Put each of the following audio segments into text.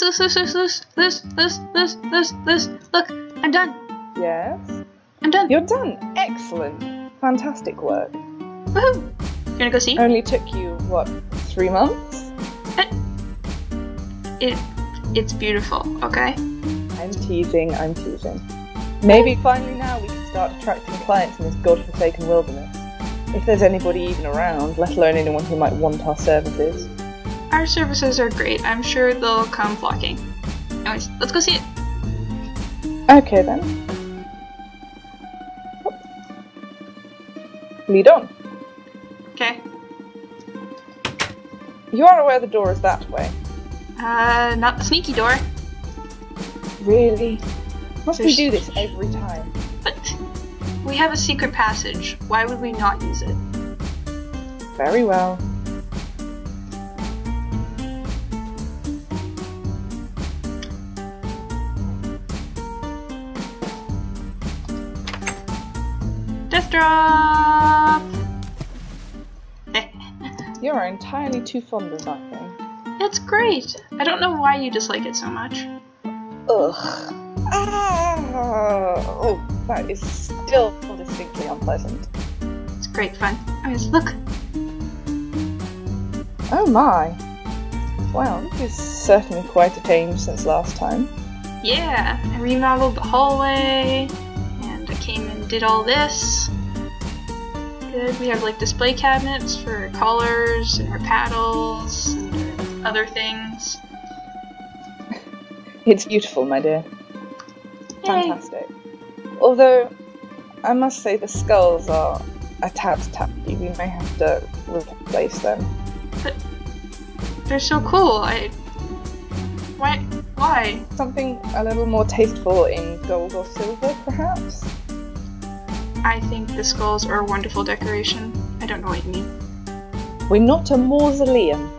Loose, loose, loose, loose, loose, loose, loose, loose, loose. Look, I'm done. Yes. I'm done. You're done. Excellent. Fantastic work. Woohoo! You wanna go see? Only took you, what, three months? Eh. It, it's beautiful. Okay. I'm teasing, I'm teasing. Maybe finally now we can start attracting clients in this godforsaken wilderness. If there's anybody even around, let alone anyone who might want our services. Our services are great. I'm sure they'll come flocking. Anyways, let's go see it. Okay then. Lead on. Okay. You are aware the door is that way. Uh, not the sneaky door. Really? Must we do this every time? But we have a secret passage. Why would we not use it? Very well. Drop. You are entirely too fond of that thing. it's great. I don't know why you dislike it so much. Ugh. Ah, oh, that is still distinctly unpleasant. It's great fun. Anyways, look. Oh my. Wow, this is certainly quite a change since last time. Yeah, I remodeled the hallway, and I came and did all this. Good. We have like display cabinets for collars and our paddles and other things. It's beautiful, my dear. Yay. Fantastic. Although, I must say the skulls are a tad tacky. We may have to replace them. But They're so cool. I. Why? Why? Something a little more tasteful in gold or silver, perhaps? I think the skulls are a wonderful decoration. I don't know what you mean. We're not a mausoleum.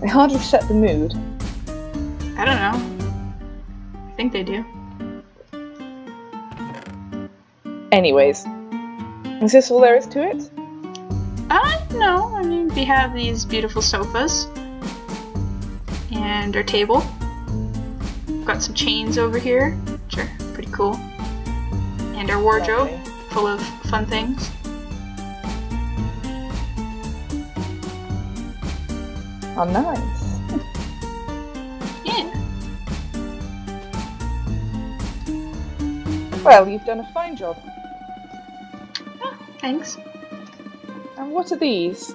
They hardly set the mood. I don't know. I think they do. Anyways, is this all there is to it? Uh, no. I mean, we have these beautiful sofas. And our table. Got some chains over here, which are pretty cool. And our wardrobe, Lovely. full of fun things. Oh, nice. Yeah. Well, you've done a fine job. Oh, thanks. And what are these?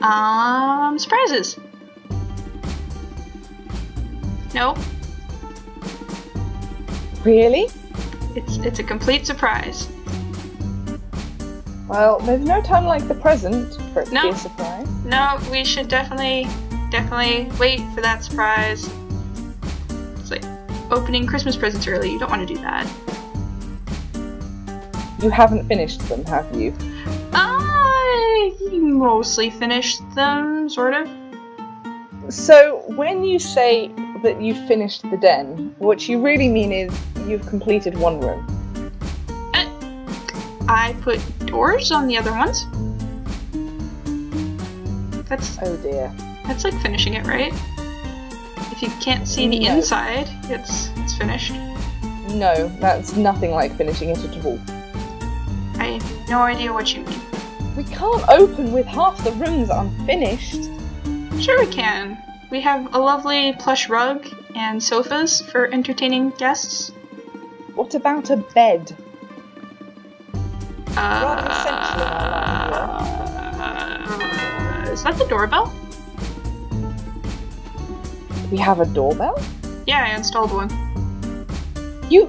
Um, surprises. Nope. Really? It's it's a complete surprise. Well, there's no time like the present for it to be No. a surprise. No, we should definitely, definitely wait for that surprise. It's like opening Christmas presents early. You don't want to do that. You haven't finished them, have you? I mostly finished them, sort of. So, when you say that you finished the den, what you really mean is you've completed one room. Uh, I put doors on the other ones. That's Oh dear. that's like finishing it, right? If you can't see the No. inside, it's it's finished. No, that's nothing like finishing it at all. I have no idea what you mean. We can't open with half the rooms unfinished. Sure, we can. We have a lovely plush rug and sofas for entertaining guests. What about a bed? Rather essential in Uh, is that the doorbell? We have a doorbell? Yeah, I installed one. You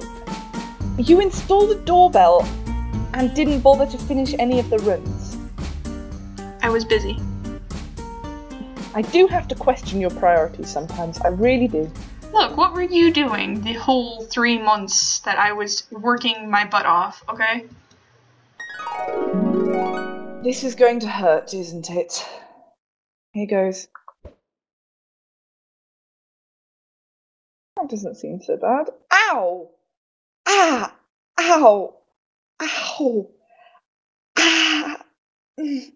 you installed a doorbell and didn't bother to finish any of the rooms. I was busy. I do have to question your priorities sometimes. I really do. Look, what were you doing the whole three months that I was working my butt off, okay? This is going to hurt, isn't it? Here goes. That doesn't seem so bad. Ow! Ah! Ow! Ow! Ah! Mm.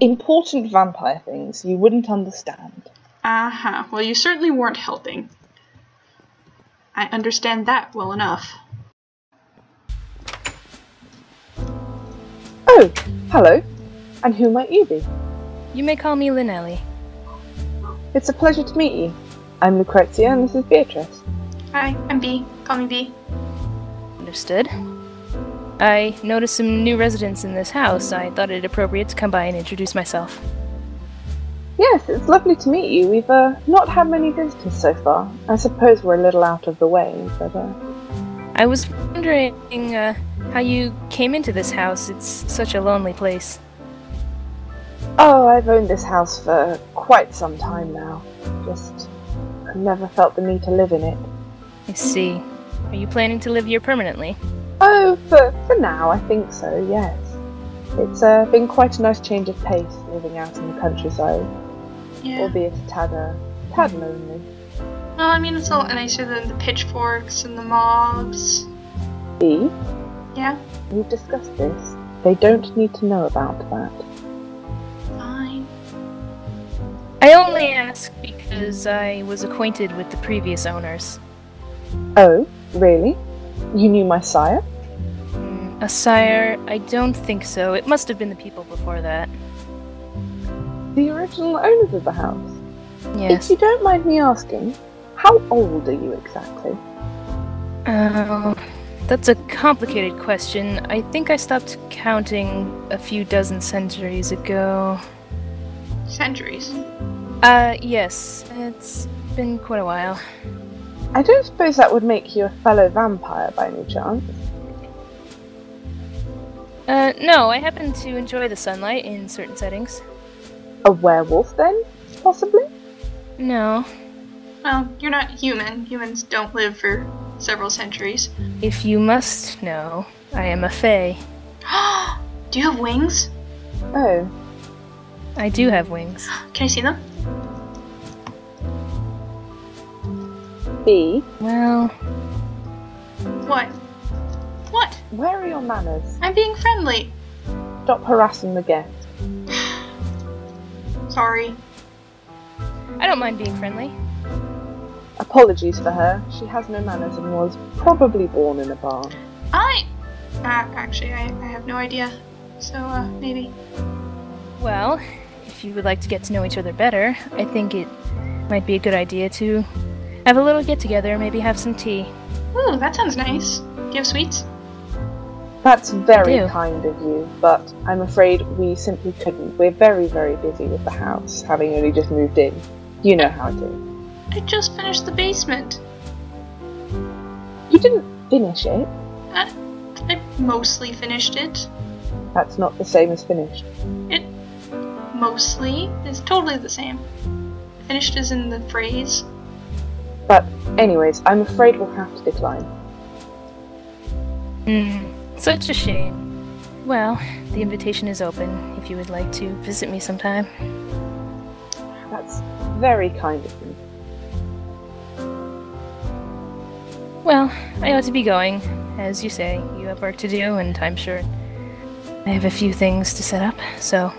important vampire things you wouldn't understand. Uh huh. Well, you certainly weren't helping. I understand that well enough. Oh, hello. And who might you be? You may call me Llanelly. It's a pleasure to meet you. I'm Lucrezia and this is Beatrice. Hi, I'm Bea. Call me Bea. Understood. I noticed some new residents in this house. I thought it appropriate to come by and introduce myself. Yes, it's lovely to meet you. We've uh, not had many visitors so far. I suppose we're a little out of the way, but uh, I was wondering uh, how you came into this house. It's such a lonely place. oh, I've owned this house for quite some time now. Just I've never felt the need to live in it. I see. Are you planning to live here permanently? Oh, for for now, I think so. Yes, it's uh, been quite a nice change of pace living out in the countryside, Yeah. albeit a tad, uh, tad lonely. Well, I mean, it's a lot nicer than the pitchforks and the mobs. Bea, Yeah, we've discussed this. They don't need to know about that. fine. I only ask because I was acquainted with the previous owners. Oh, really? You knew my sire? Mm, A sire, I don't think so. It must have been the people before that. The original owners of the house? Yes. If you don't mind me asking, how old are you exactly? Uh, that's a complicated question. I think I stopped counting a few dozen centuries ago. Centuries. Uh, yes. It's been quite a while. I don't suppose that would make you a fellow vampire by any chance. Uh, no, I happen to enjoy the sunlight in certain settings. A werewolf, then? Possibly? No. Well, you're not human. Humans don't live for several centuries. If you must know, I am a fae. Do you have wings? Oh, I do have wings. Can I see them? Bea, Well, What? What? where are your manners? I'm being friendly. Stop harassing the guest. Sorry. I don't mind being friendly. Apologies for her. She has no manners and was probably born in a barn. I. Uh, actually, I, I have no idea. So, uh, maybe. Well, if you would like to get to know each other better, I think it might be a good idea to have a little get together, maybe have some tea. Ooh, that sounds nice. Do you have sweets? That's very kind of you, but I'm afraid we simply couldn't. We're very, very busy with the house, having only just moved in. You know how it is. I just finished the basement. You didn't finish it. Uh, I mostly finished it. That's not the same as finished. It mostly is totally the same. Finished is in the phrase. But, anyways, I'm afraid we'll have to decline. Hmm, such a shame. Well, the invitation is open if you would like to visit me sometime. That's very kind of you. Well, I ought to be going. As you say, you have work to do, and I'm sure I have a few things to set up, so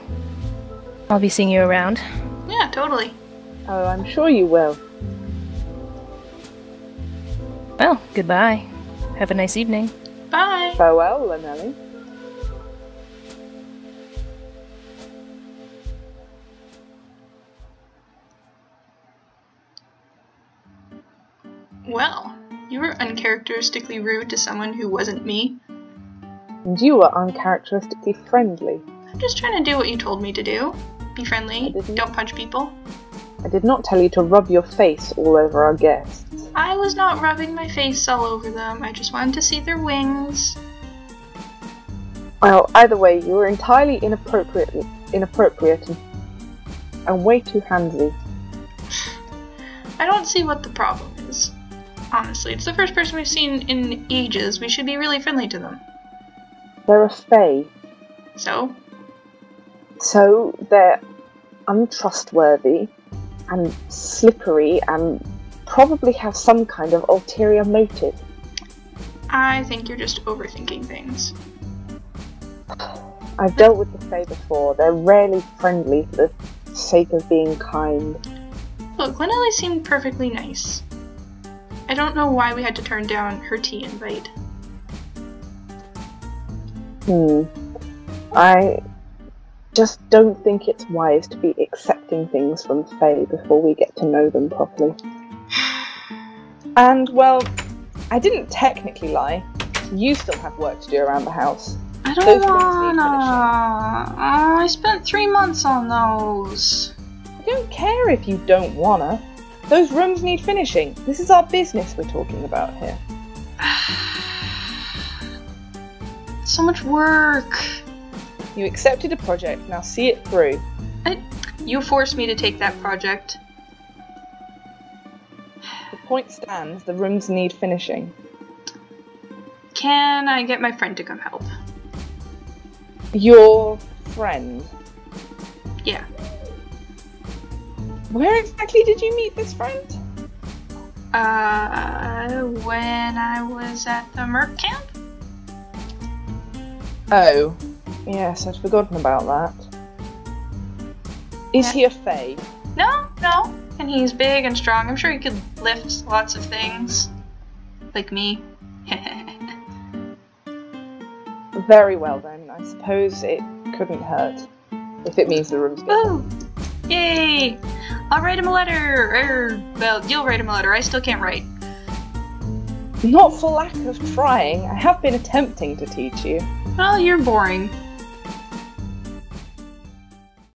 I'll be seeing you around. Yeah, totally. Oh, I'm sure you will. Well, goodbye. Have a nice evening. Bye. Farewell, Llanelly. Well, you were uncharacteristically rude to someone who wasn't me. And you were uncharacteristically friendly. I'm just trying to do what you told me to do. Be friendly. Don't punch people. I did not tell you to rub your face all over our guests. I was not rubbing my face all over them. I just wanted to see their wings. Well, either way, you were entirely inappropriate, inappropriate, and, and way too handsy. I don't see what the problem is. Honestly, it's the first person we've seen in ages. We should be really friendly to them. They're a fae, So, so they're untrustworthy and slippery and probably have some kind of ulterior motive. I think you're just overthinking things. I've dealt with the Fae before. They're rarely friendly for the sake of being kind. Look, Llanelly seemed perfectly nice. I don't know why we had to turn down her tea invite. Hmm. I just don't think it's wise to be accepting things from Fae before we get to know them properly. And, well, I didn't technically lie. You still have work to do around the house. I don't Those rooms need wanna. Oh, I spent three months on those. I don't care if you don't wanna. Those rooms need finishing. This is our business we're talking about here. so much work. You accepted a project, now see it through. You forced me to take that project. The point stands, the rooms need finishing. Can I get my friend to come help? Your friend. Yeah. Where exactly did you meet this friend? Uh, when I was at the Merc camp? Oh, yes, I'd forgotten about that. Is Yeah. he a Fae? No, no. And he's big and strong. I'm sure he could lift lots of things. Like me. Very well then. I suppose it couldn't hurt. If it means the room's good. Woo! Yay! I'll write him a letter. Er, well, you'll write him a letter. I still can't write. Not for lack of trying. I have been attempting to teach you. Well, you're boring.